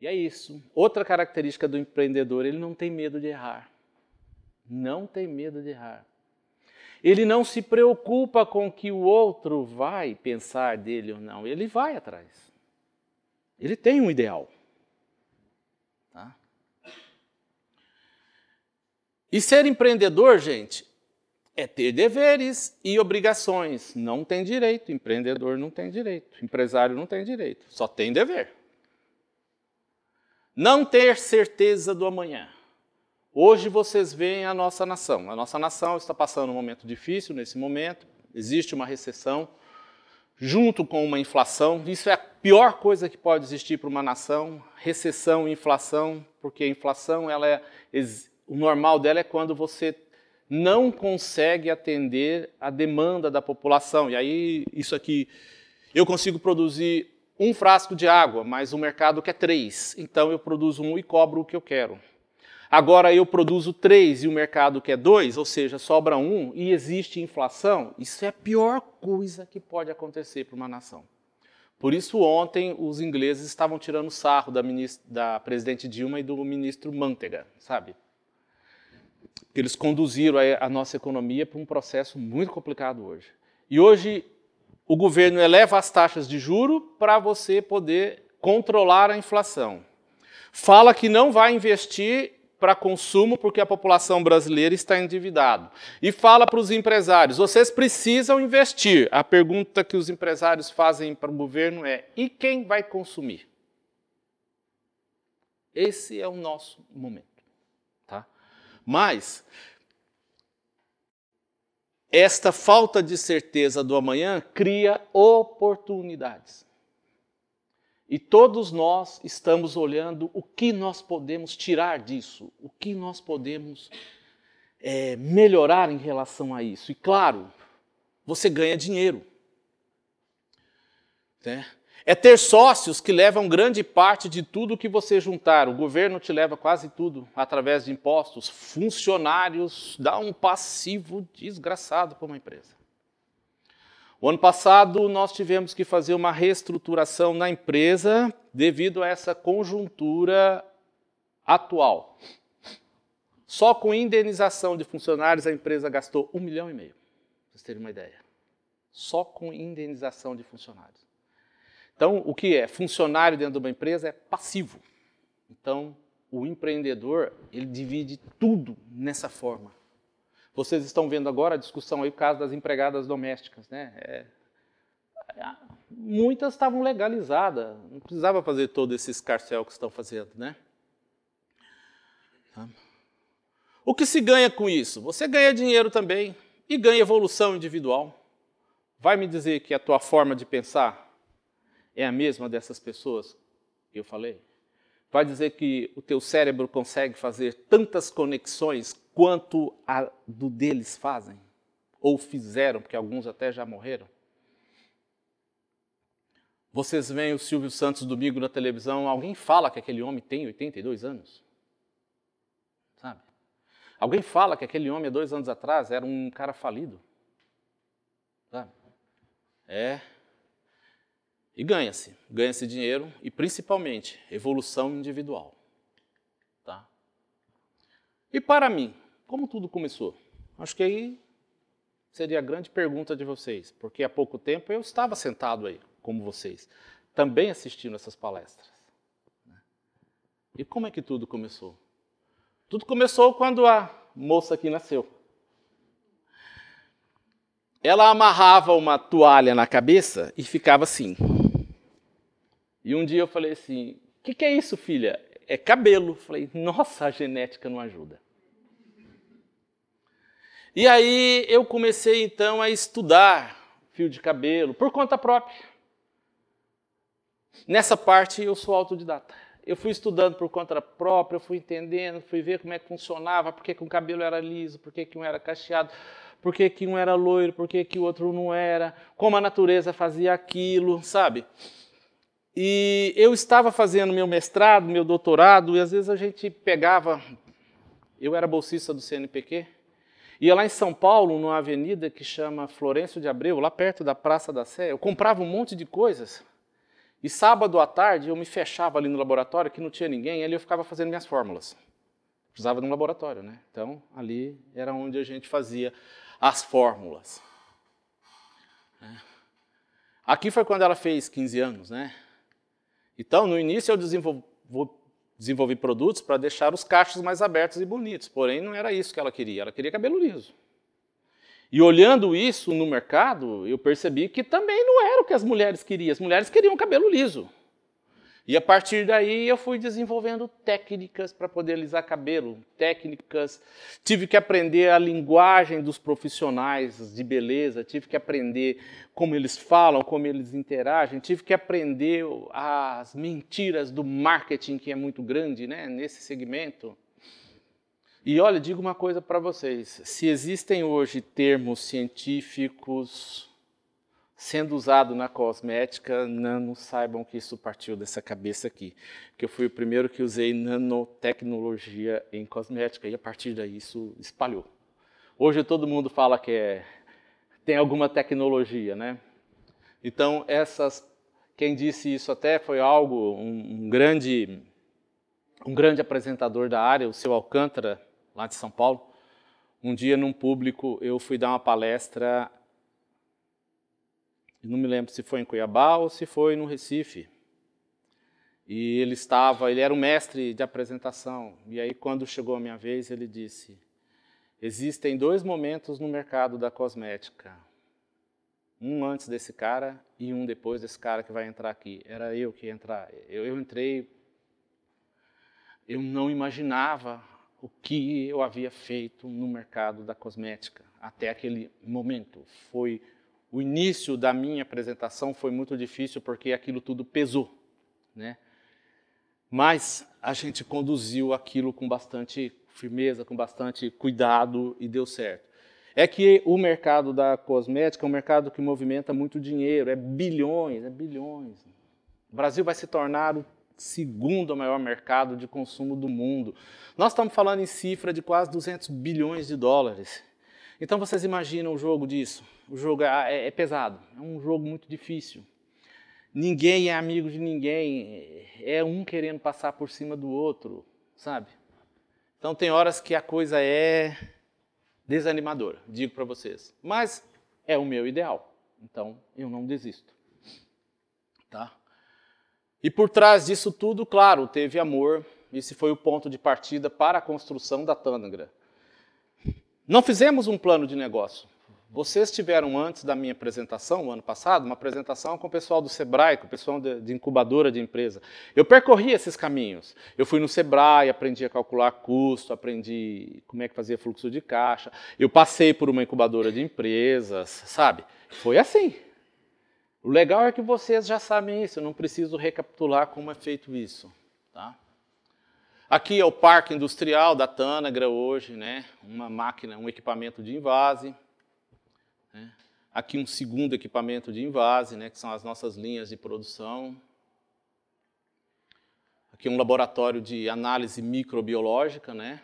E é isso. Outra característica do empreendedor, ele não tem medo de errar. Não tem medo de errar. Ele não se preocupa com o que o outro vai pensar dele ou não. Ele vai atrás. Ele tem um ideal. E ser empreendedor, gente, é ter deveres e obrigações. Não tem direito. Empreendedor não tem direito. Empresário não tem direito. Só tem dever. Não ter certeza do amanhã. Hoje vocês veem a nossa nação. A nossa nação está passando um momento difícil nesse momento, existe uma recessão, junto com uma inflação. Isso é a pior coisa que pode existir para uma nação: recessão e inflação, porque a inflação, ela é, o normal dela é quando você não consegue atender a demanda da população. E aí, isso aqui, eu consigo produzir um frasco de água, mas o mercado quer três. Então eu produzo um e cobro o que eu quero. Agora eu produzo três e o mercado quer dois, ou seja, sobra um e existe inflação. Isso é a pior coisa que pode acontecer para uma nação. Por isso, ontem, os ingleses estavam tirando sarro da, da presidente Dilma e do ministro Mantega, sabe? Eles conduziram a, a nossa economia para um processo muito complicado hoje. E hoje, o governo eleva as taxas de juro para você poder controlar a inflação. Fala que não vai investir para consumo porque a população brasileira está endividada. E fala para os empresários: vocês precisam investir. A pergunta que os empresários fazem para o governo é: e quem vai consumir? Esse é o nosso momento. Mas esta falta de certeza do amanhã cria oportunidades. E todos nós estamos olhando o que nós podemos tirar disso, o que nós podemos é, melhorar em relação a isso. E claro, você ganha dinheiro. Né? É ter sócios que levam grande parte de tudo que você juntar. O governo te leva quase tudo através de impostos. Funcionários dá um passivo desgraçado para uma empresa. O ano passado, nós tivemos que fazer uma reestruturação na empresa devido a essa conjuntura atual. Só com indenização de funcionários, a empresa gastou um milhão e meio, para vocês terem uma ideia. Só com indenização de funcionários. Então, o que é? Funcionário dentro de uma empresa é passivo. Então, o empreendedor, ele divide tudo nessa forma. Vocês estão vendo agora a discussão aí, o caso das empregadas domésticas. Né? É, muitas estavam legalizadas, não precisava fazer todo esse escarcel que estão fazendo. Né? O que se ganha com isso? Você ganha dinheiro também e ganha evolução individual. Vai me dizer que a tua forma de pensar é a mesma dessas pessoas que eu falei? Vai dizer que o teu cérebro consegue fazer tantas conexões quanto a do deles fazem, ou fizeram, porque alguns até já morreram. Vocês veem o Silvio Santos domingo na televisão, alguém fala que aquele homem tem 82 anos? Sabe? Alguém fala que aquele homem há dois anos atrás era um cara falido? Sabe? É. E ganha-se, ganha-se dinheiro e principalmente evolução individual. Tá? E para mim, como tudo começou? Acho que aí seria a grande pergunta de vocês, porque há pouco tempo eu estava sentado aí, como vocês, também assistindo essas palestras. Né? E como é que tudo começou? Tudo começou quando a moça aqui nasceu. Ela amarrava uma toalha na cabeça e ficava assim. E um dia eu falei assim: O que, que é isso, filha? É cabelo. Falei: Nossa, a genética não ajuda. E aí eu comecei então a estudar fio de cabelo por conta própria. Nessa parte eu sou autodidata. Eu fui estudando por conta própria, fui entendendo, fui ver como é que funcionava, por que, que um cabelo era liso, por que, que um era cacheado, por que, que um era loiro, por que, que o outro não era, como a natureza fazia aquilo, sabe? E eu estava fazendo meu mestrado, meu doutorado, e às vezes a gente pegava. Eu era bolsista do CNPq, Ia lá em São Paulo, numa avenida que chama Florencio de Abreu, lá perto da Praça da Sé, eu comprava um monte de coisas. E sábado à tarde eu me fechava ali no laboratório, que não tinha ninguém, ali eu ficava fazendo minhas fórmulas. Precisava de um laboratório, né? Então, ali era onde a gente fazia as fórmulas. É. Aqui foi quando ela fez 15 anos, né? Então, no início eu desenvolvi, produtos para deixar os cachos mais abertos e bonitos, porém não era isso que ela queria, ela queria cabelo liso. E olhando isso no mercado, eu percebi que também não era o que as mulheres queriam. As mulheres queriam cabelo liso. E a partir daí eu fui desenvolvendo técnicas para poder alisar cabelo, técnicas. Tive que aprender a linguagem dos profissionais de beleza, tive que aprender como eles falam, como eles interagem, tive que aprender as mentiras do marketing que é muito grande, né, nesse segmento. E olha, digo uma coisa para vocês: se existem hoje termos científicos sendo usados na cosmética, não saibam que isso partiu dessa cabeça aqui. Que eu fui o primeiro que usei nanotecnologia em cosmética e a partir daí isso espalhou. Hoje todo mundo fala que é, tem alguma tecnologia, né? Então essas, quem disse isso até foi algo um, um grande um grande apresentador da área, o seu Alcântara, lá de São Paulo. Um dia, num público, eu fui dar uma palestra, não me lembro se foi em Cuiabá ou se foi no Recife. E ele estava, ele era um mestre de apresentação. E aí, quando chegou a minha vez, ele disse: Existem dois momentos no mercado da cosmética. Um antes desse cara e um depois desse cara que vai entrar aqui. Era eu que ia entrar. Eu, eu entrei. Eu não imaginava o que eu havia feito no mercado da cosmética até aquele momento. Foi o início da minha apresentação foi muito difícil porque aquilo tudo pesou, né? Mas a gente conduziu aquilo com bastante firmeza, com bastante cuidado e deu certo. É que o mercado da cosmética é um mercado que movimenta muito dinheiro, é bilhões, é bilhões. O Brasil vai se tornar o segundo maior mercado de consumo do mundo. Nós estamos falando em cifra de quase 200 bilhões de dólares. Então vocês imaginam o jogo disso? O jogo é, é, pesado, é um jogo muito difícil. Ninguém é amigo de ninguém, é um querendo passar por cima do outro, sabe? Então tem horas que a coisa é desanimadora, digo para vocês. Mas é o meu ideal, então eu não desisto. Tá? E por trás disso tudo, claro, teve amor. Esse foi o ponto de partida para a construção da Tânagra. Não fizemos um plano de negócio. Vocês tiveram antes da minha apresentação, o ano passado, uma apresentação com o pessoal do Sebrae, com o pessoal de, incubadora de empresa. Eu percorri esses caminhos. Eu fui no Sebrae, aprendi a calcular custo, aprendi como é que fazia fluxo de caixa. Eu passei por uma incubadora de empresas, sabe? Foi assim. O legal é que vocês já sabem isso, eu não preciso recapitular como é feito isso. Tá? Aqui é o parque industrial da Tânagra hoje, né? uma máquina, um equipamento de invase. Né? Aqui um segundo equipamento de invase, né? que são as nossas linhas de produção. Aqui um laboratório de análise microbiológica, né?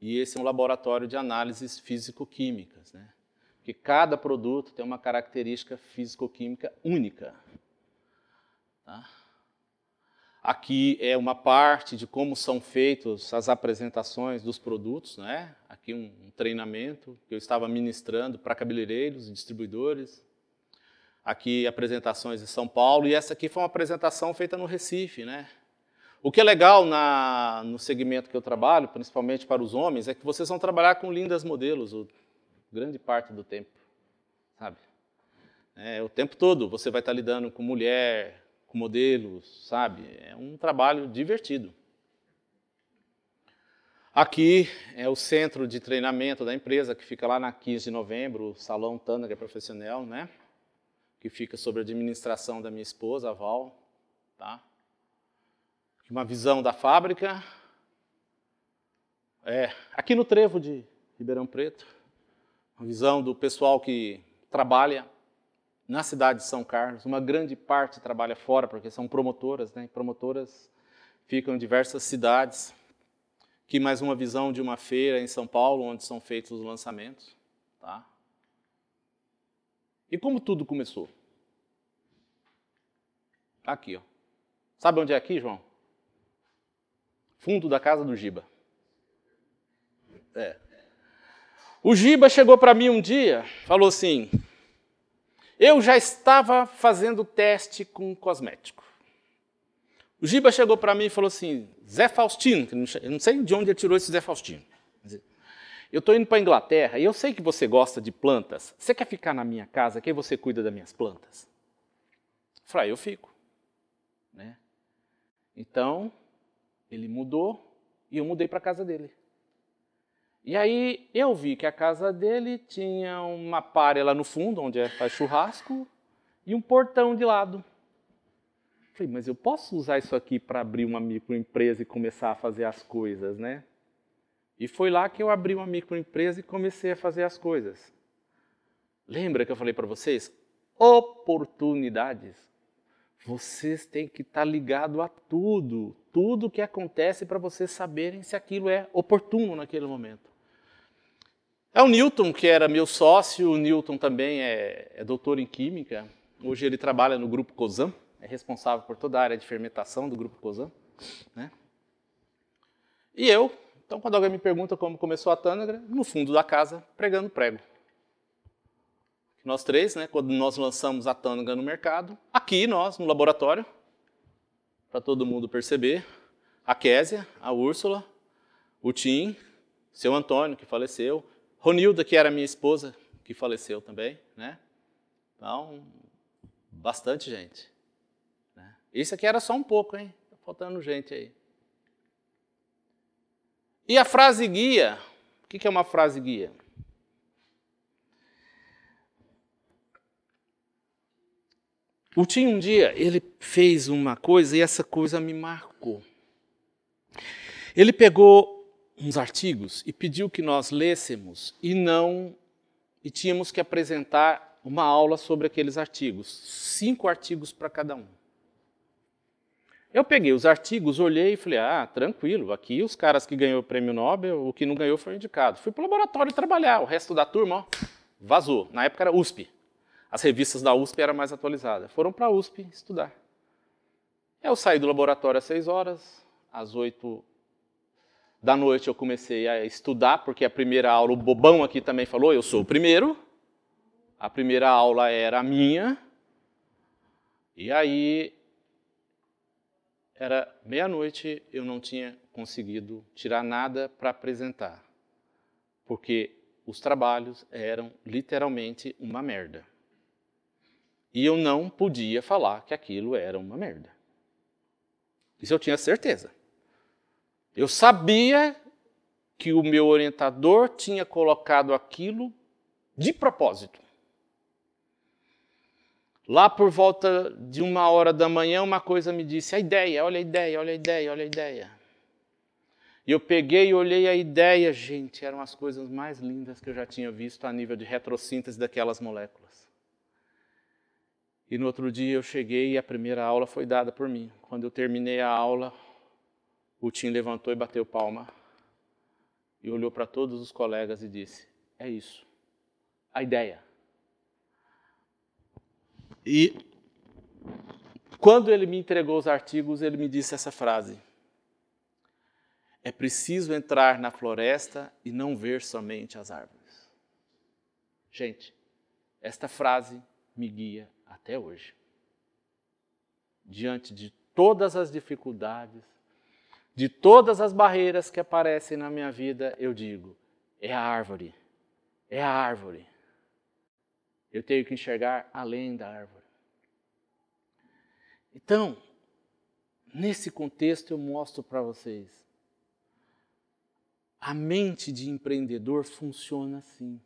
e esse é um laboratório de análises físico-químicas. Né? que cada produto tem uma característica físico-química única. Tá? Aqui é uma parte de como são feitas as apresentações dos produtos, né? Aqui um, um treinamento que eu estava ministrando para cabeleireiros e distribuidores. Aqui apresentações em São Paulo e essa aqui foi uma apresentação feita no Recife, né? O que é legal na, no segmento que eu trabalho, principalmente para os homens, é que vocês vão trabalhar com lindas modelos grande parte do tempo, sabe? É, o tempo todo você vai estar lidando com mulher, com modelos, sabe? É um trabalho divertido. Aqui é o centro de treinamento da empresa, que fica lá na 15 de novembro, o Salão Tânaga Profissional, né? Que fica sob a administração da minha esposa, a Val, tá? Uma visão da fábrica. É, aqui no trevo de Ribeirão Preto, uma visão do pessoal que trabalha na cidade de São Carlos. Uma grande parte trabalha fora, porque são promotoras, né? promotoras ficam em diversas cidades Aqui mais uma visão de uma feira em São Paulo, onde são feitos os lançamentos. Tá? E como tudo começou? Aqui, ó. Sabe onde é aqui, João? Fundo da casa do Giba. É. O Giba chegou para mim um dia, falou assim: Eu já estava fazendo teste com cosmético. O Giba chegou para mim e falou assim: Zé Faustino, eu não sei de onde ele tirou esse Zé Faustino. Eu estou indo para a Inglaterra e eu sei que você gosta de plantas. Você quer ficar na minha casa? Que você cuida das minhas plantas? Eu falei, ah, eu fico. Né? Então, ele mudou e eu mudei para a casa dele. E aí eu vi que a casa dele tinha uma párea lá no fundo, onde é, faz churrasco, e um portão de lado. Falei, mas eu posso usar isso aqui para abrir uma microempresa e começar a fazer as coisas, né? E foi lá que eu abri uma microempresa e comecei a fazer as coisas. Lembra que eu falei para vocês? Oportunidades. Vocês têm que estar tá ligado a tudo, tudo que acontece para vocês saberem se aquilo é oportuno naquele momento. É o Newton, que era meu sócio, o Newton também é, é doutor em Química, hoje ele trabalha no Grupo COSAM, é responsável por toda a área de fermentação do Grupo COSAM. Né? E eu, então quando alguém me pergunta como começou a Tânagra, no fundo da casa, pregando prego. Nós três, né, quando nós lançamos a Tânagra no mercado, aqui nós, no laboratório, para todo mundo perceber, a Késia, a Úrsula, o Tim, seu Antônio, que faleceu, Ronilda, que era minha esposa, que faleceu também, né? Então, bastante gente. Né? Isso aqui era só um pouco, hein? Tá faltando gente aí. E a frase guia, o que é uma frase guia? O Tim um dia, ele fez uma coisa e essa coisa me marcou. Ele pegou uns artigos e pediu que nós lêssemos e não e tínhamos que apresentar uma aula sobre aqueles artigos, cinco artigos para cada um. Eu peguei os artigos, olhei e falei: ah, tranquilo, aqui os caras que ganhou o prêmio Nobel, o que não ganhou foi indicado. Fui para o laboratório trabalhar, o resto da turma ó, vazou. Na época era USP. As revistas da USP eram mais atualizadas. Foram para a USP estudar. Eu saí do laboratório às seis horas, às oito da noite eu comecei a estudar, porque a primeira aula, o bobão aqui também falou, eu sou o primeiro. A primeira aula era a minha. E aí, era meia-noite, eu não tinha conseguido tirar nada para apresentar. Porque os trabalhos eram literalmente uma merda. E eu não podia falar que aquilo era uma merda. Isso eu tinha certeza. Eu sabia que o meu orientador tinha colocado aquilo de propósito. Lá por volta de uma hora da manhã, uma coisa me disse: a ideia, olha a ideia, olha a ideia, olha a ideia. E eu peguei e olhei a ideia, gente, eram as coisas mais lindas que eu já tinha visto a nível de retrossíntese daquelas moléculas. E no outro dia eu cheguei e a primeira aula foi dada por mim. Quando eu terminei a aula, o Tim levantou e bateu palma e olhou para todos os colegas e disse: É isso, a ideia. E quando ele me entregou os artigos, ele me disse essa frase: É preciso entrar na floresta e não ver somente as árvores. Gente, esta frase me guia até hoje. Diante de todas as dificuldades, de todas as barreiras que aparecem na minha vida, eu digo: é a árvore, é a árvore. Eu tenho que enxergar além da árvore. Então, nesse contexto, eu mostro para vocês. A mente de empreendedor funciona assim.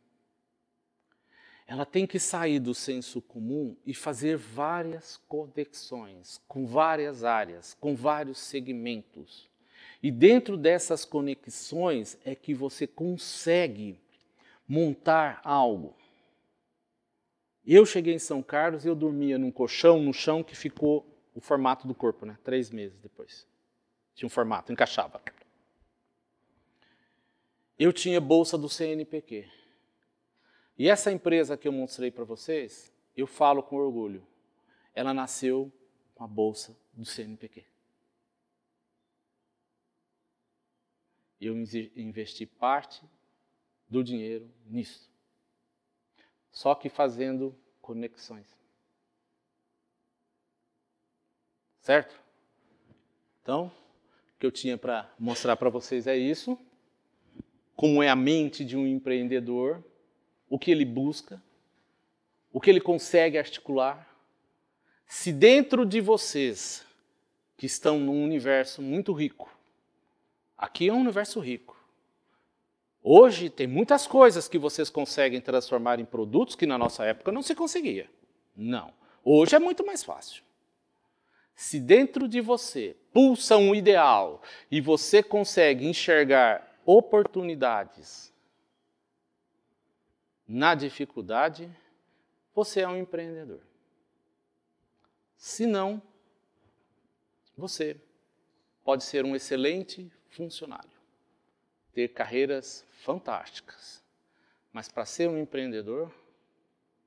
Ela tem que sair do senso comum e fazer várias conexões com várias áreas, com vários segmentos. E dentro dessas conexões é que você consegue montar algo. Eu cheguei em São Carlos e eu dormia num colchão no chão que ficou o formato do corpo, né? Três meses depois. Tinha um formato, encaixava. eu tinha bolsa do CNPq. E essa empresa que eu mostrei para vocês, eu falo com orgulho, ela nasceu com a bolsa do CNPq. Eu investi parte do dinheiro nisso. Só que fazendo conexões. Certo? Então, o que eu tinha para mostrar para vocês é isso. Como é a mente de um empreendedor, o que ele busca, o que ele consegue articular. Se dentro de vocês, que estão num universo muito rico, aqui é um universo rico. Hoje tem muitas coisas que vocês conseguem transformar em produtos que na nossa época não se conseguia. Não. Hoje é muito mais fácil. Se dentro de você pulsa um ideal e você consegue enxergar oportunidades na dificuldade, você é um empreendedor. Se não, você pode ser um excelente funcionário, ter carreiras fantásticas, mas para ser um empreendedor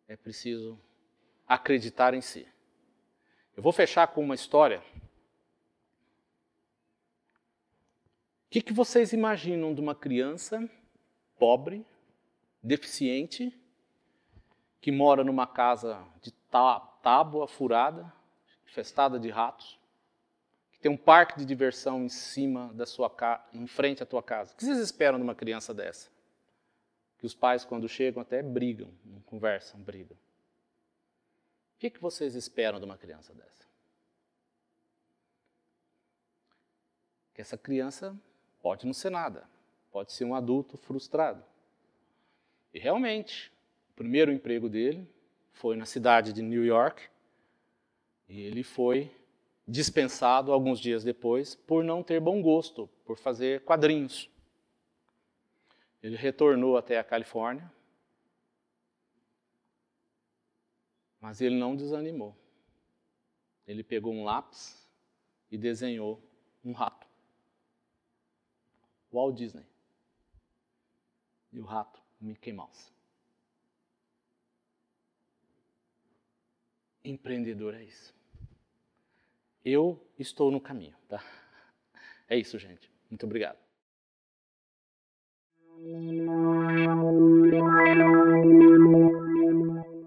é preciso acreditar em si. Eu vou fechar com uma história. O que, que vocês imaginam de uma criança pobre, deficiente, que mora numa casa de tábua furada, infestada de ratos, que tem um parque de diversão em cima da sua casa, em frente à tua casa? O que vocês esperam de uma criança dessa? Que os pais, quando chegam, até brigam, não conversam, brigam. O que, que vocês esperam de uma criança dessa? Que essa criança pode não ser nada, pode ser um adulto frustrado. E realmente, o primeiro emprego dele foi na cidade de New York, e ele foi dispensado alguns dias depois por não ter bom gosto, por fazer quadrinhos. Ele retornou até a Califórnia, Mas ele não desanimou. Ele pegou um lápis e desenhou um rato. Walt Disney. E o rato, Mickey Mouse. Empreendedor é isso. Eu estou no caminho, tá? É isso, gente. Muito obrigado. Música